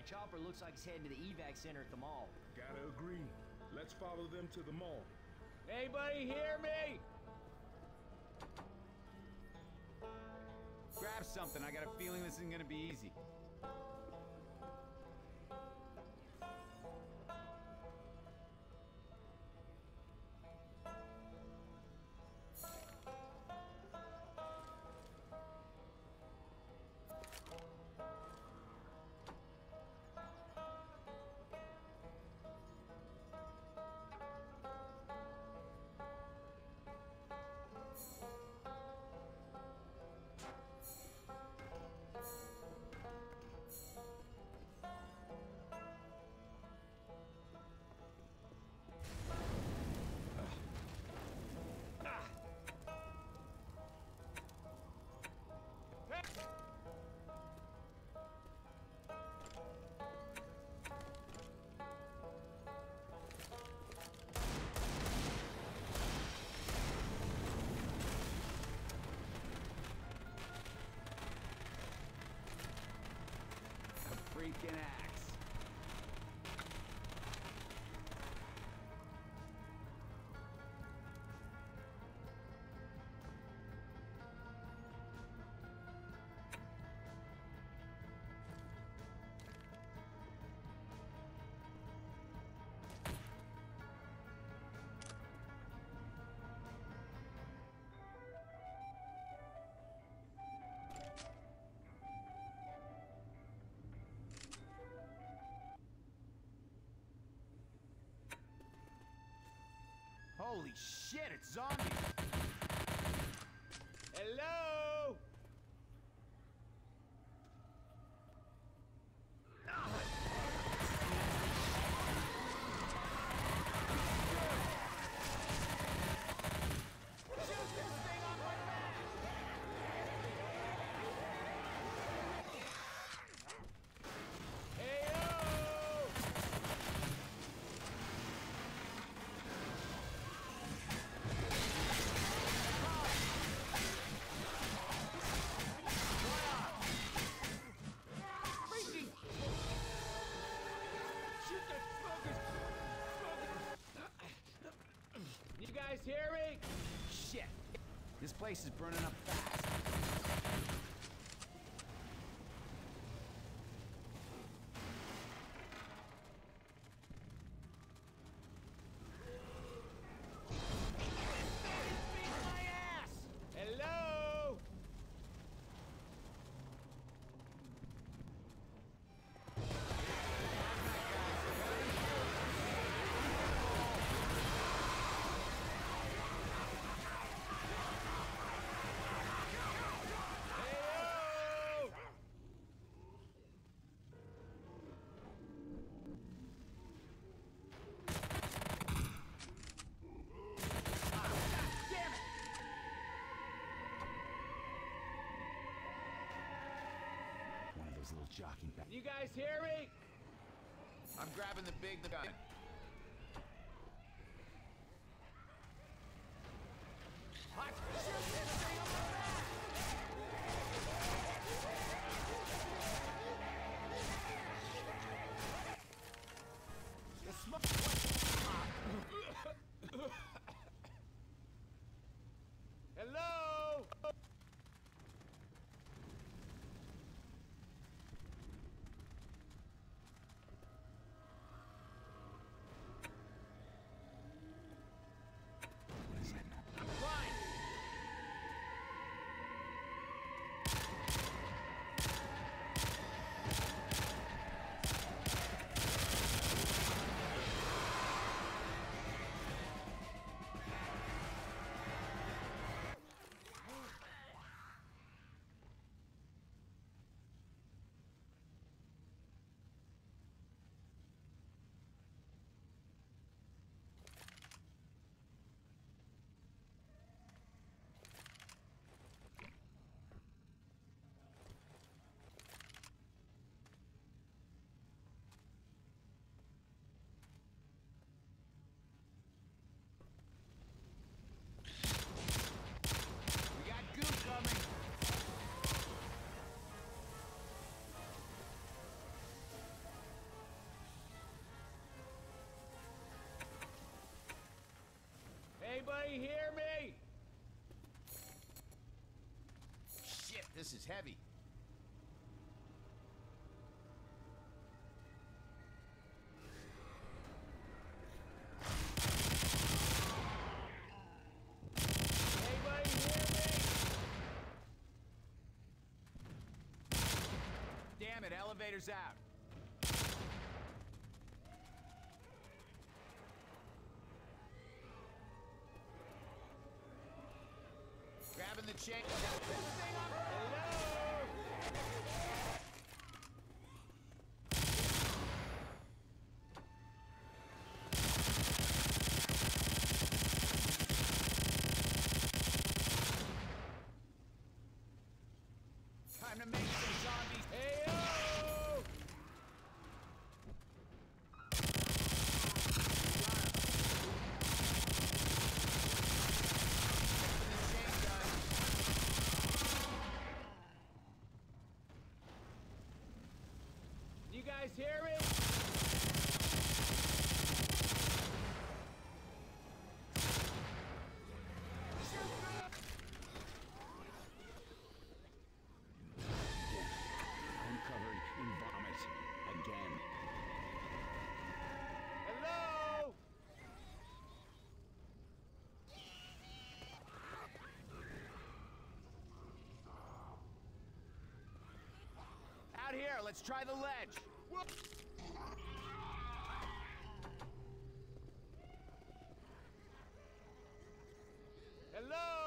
That chopper looks like it's heading to the evac center at the mall. Gotta agree. Let's follow them to the mall. Anybody hear me? Grab something. I got a feeling this isn't gonna be easy. A freaking Holy shit, it's zombies! Hello? Guys hear me? Shit! This place is burning up fast. One of little jockeying back. You guys hear me? I'm grabbing the big the gun. Hot Anybody hear me? Shit, this is heavy. Anybody hear me? Damn it, elevator's out. The chain. Time to make some zombies. Heyo! The chain gun. You guys hear me? I'm covered in vomit again. Hello? Out here, let's try the ledge. Hello?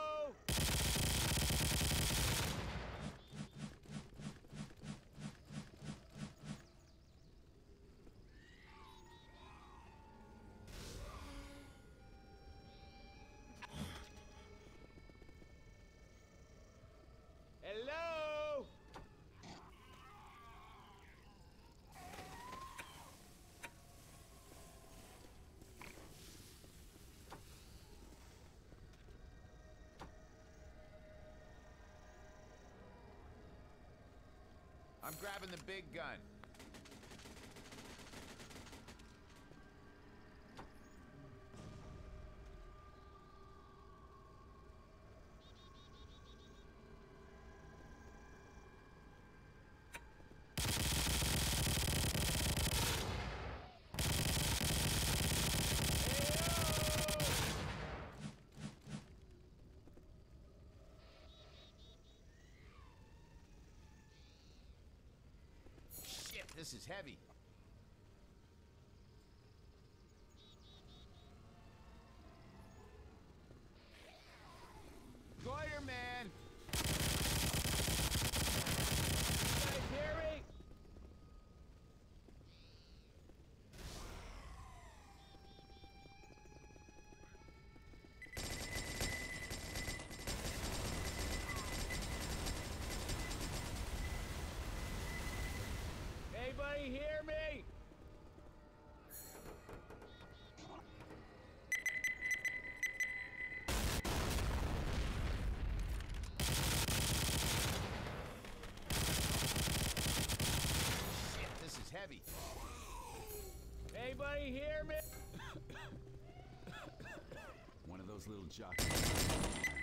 I'm grabbing the big gun. Shit, this is heavy. Anybody hear me? Shit, this is heavy. Anybody hear me? One of those little jocks.